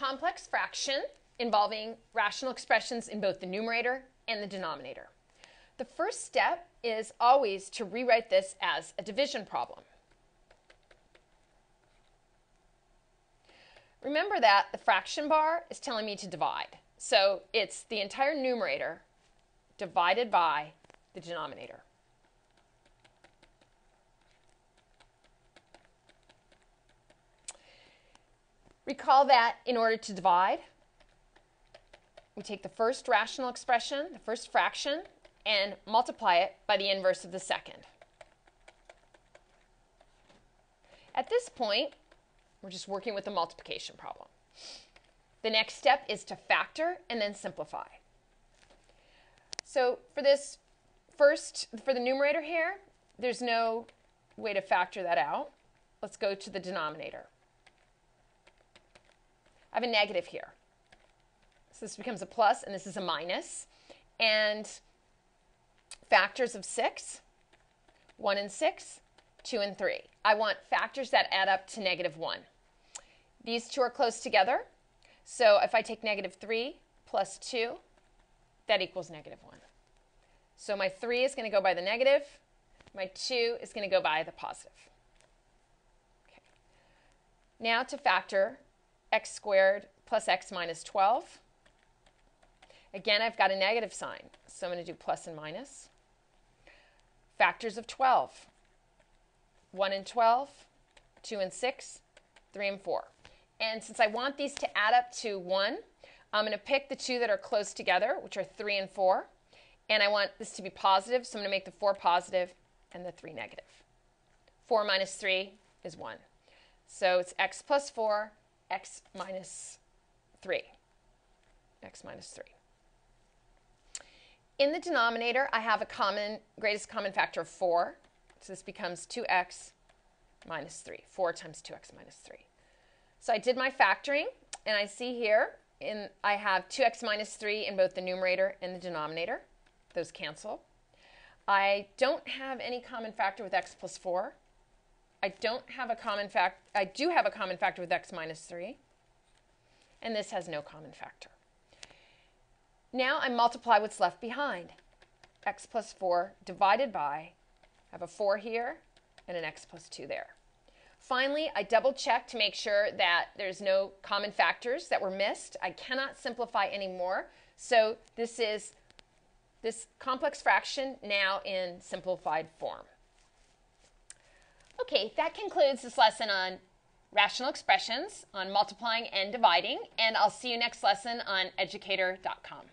complex fraction involving rational expressions in both the numerator and the denominator. The first step is always to rewrite this as a division problem. Remember that the fraction bar is telling me to divide. So it's the entire numerator divided by the denominator. Recall that in order to divide, we take the first rational expression, the first fraction, and multiply it by the inverse of the second. At this point, we're just working with the multiplication problem. The next step is to factor and then simplify. So for this first, for the numerator here, there's no way to factor that out. Let's go to the denominator. I have a negative here. So this becomes a plus and this is a minus. And factors of 6, 1 and 6, 2 and 3. I want factors that add up to negative 1. These two are close together. So if I take negative 3 plus 2, that equals negative 1. So my 3 is going to go by the negative. My 2 is going to go by the positive. Okay. Now to factor x squared plus x minus 12. Again, I've got a negative sign, so I'm going to do plus and minus. Factors of 12. 1 and 12, 2 and 6, 3 and 4. And since I want these to add up to 1, I'm going to pick the two that are close together, which are 3 and 4. And I want this to be positive, so I'm going to make the 4 positive and the 3 negative. 4 minus 3 is 1. So it's x plus 4 x minus 3. x minus 3. In the denominator, I have a common greatest common factor of 4. So this becomes 2x minus 3. 4 times 2x minus 3. So I did my factoring, and I see here in I have 2x minus 3 in both the numerator and the denominator. Those cancel. I don't have any common factor with x plus 4. I don't have a common fact. I do have a common factor with x minus 3. And this has no common factor. Now I multiply what's left behind. x plus 4 divided by, I have a 4 here and an x plus 2 there. Finally, I double check to make sure that there's no common factors that were missed. I cannot simplify anymore. So this is this complex fraction now in simplified form. Okay, that concludes this lesson on rational expressions, on multiplying and dividing, and I'll see you next lesson on educator.com.